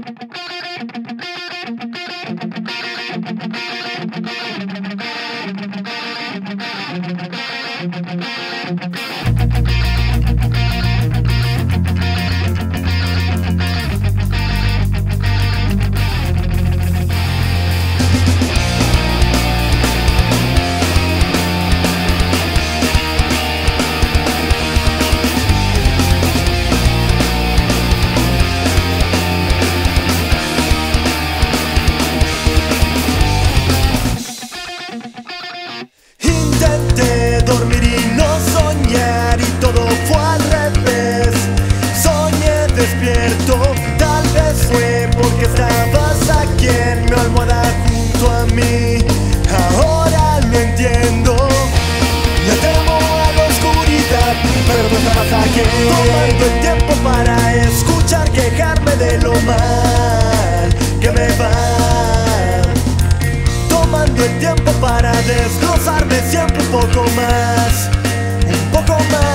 Thank you. Despierto, tal vez fue porque estabas aquí en mi almohada junto a mí. Ahora lo entiendo. Le temo a la oscuridad, pero no está pasajero. Tomando el tiempo para escuchar quejarme de lo mal que me va tomando el tiempo para desglosarme siempre un poco más, un poco más,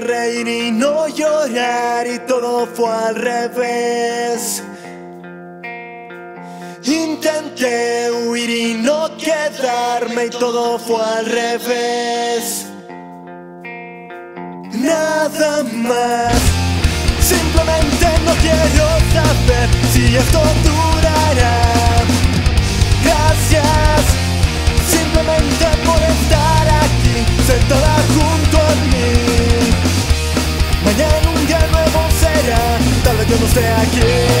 Reír y no llorar y todo fue al revés. Intenté huir y no quedarme y todo fue al revés. Nada más. Simplemente no quiero saber si esto durará. até aqui.